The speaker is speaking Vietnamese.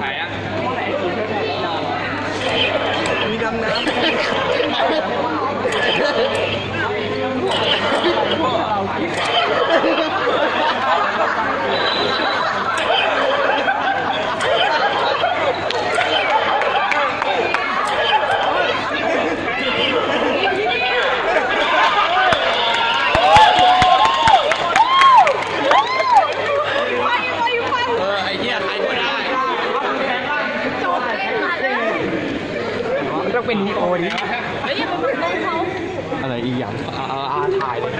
Này á. Đi đâm nè. เป็นโอดิวอย่ไปพูดอะไรอีกอย่างอาถ่ายเลย